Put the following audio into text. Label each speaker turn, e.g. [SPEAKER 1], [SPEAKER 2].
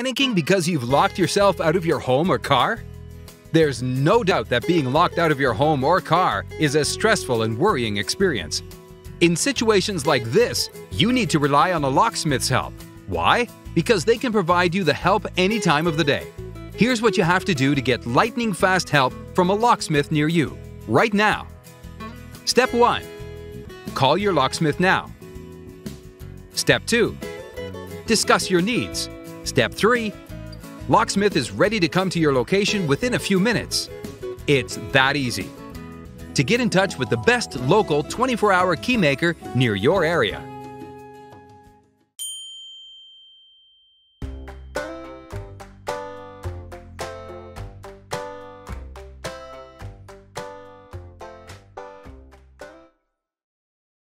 [SPEAKER 1] panicking because you've locked yourself out of your home or car? There's no doubt that being locked out of your home or car is a stressful and worrying experience. In situations like this, you need to rely on a locksmith's help. Why? Because they can provide you the help any time of the day. Here's what you have to do to get lightning fast help from a locksmith near you, right now. Step 1. Call your locksmith now. Step 2. Discuss your needs. Step 3. Locksmith is ready to come to your location within a few minutes. It's that easy. To get in touch with the best local 24 hour keymaker near your area,